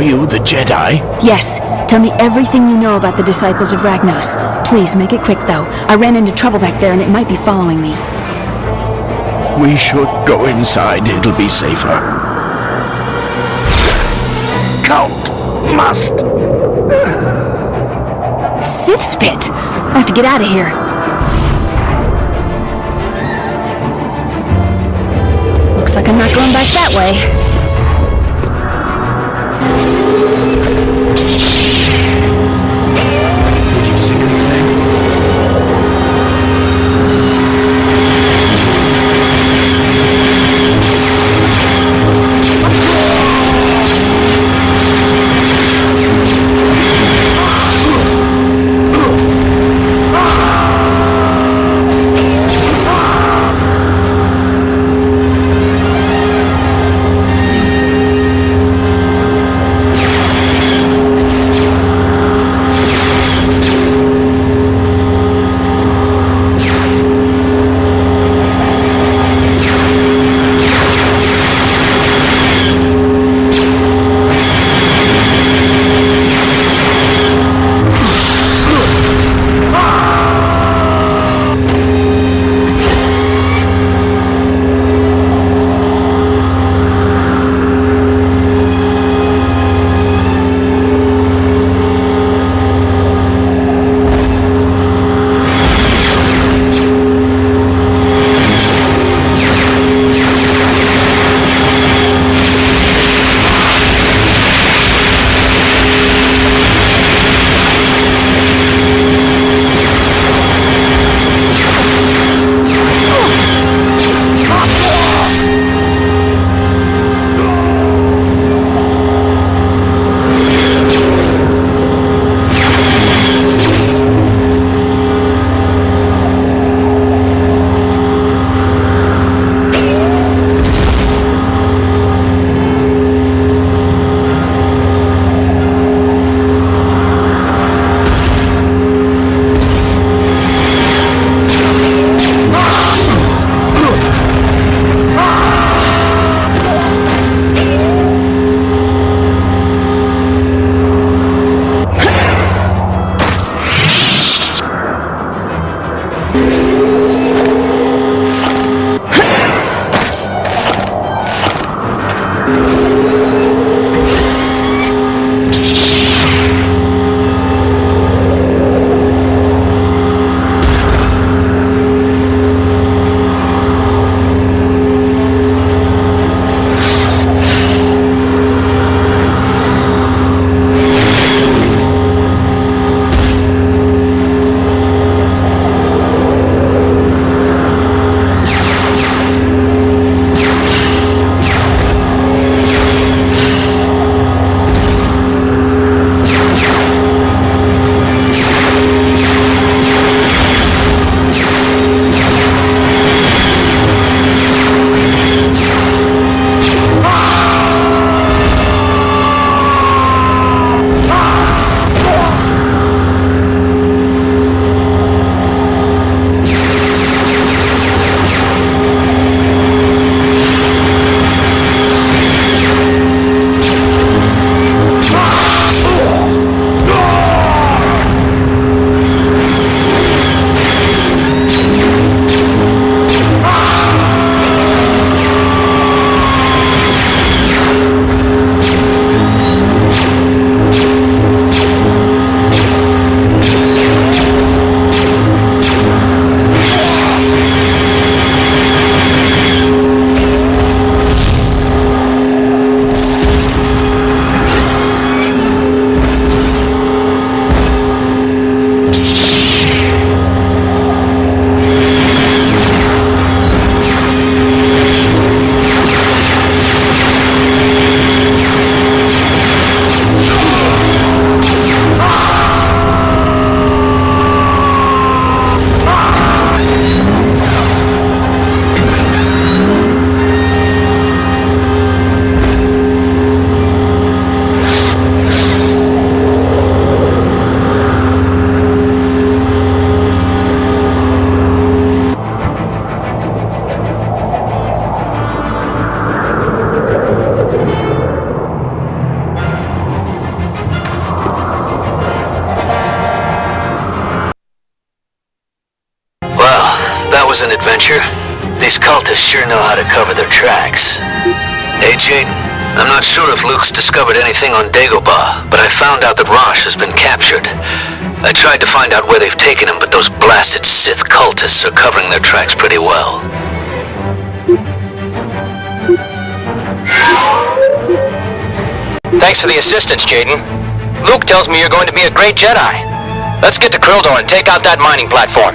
Are you the Jedi? Yes. Tell me everything you know about the Disciples of Ragnos. Please, make it quick, though. I ran into trouble back there and it might be following me. We should go inside. It'll be safer. Count must. Sith Spit! I have to get out of here. Looks like I'm not going back that way. Anything? Was an adventure. These cultists sure know how to cover their tracks. Hey, Jaden. I'm not sure if Luke's discovered anything on Dagobah, but I found out that Rosh has been captured. I tried to find out where they've taken him, but those blasted Sith cultists are covering their tracks pretty well. Thanks for the assistance, Jaden. Luke tells me you're going to be a great Jedi. Let's get to Kril'dor and take out that mining platform.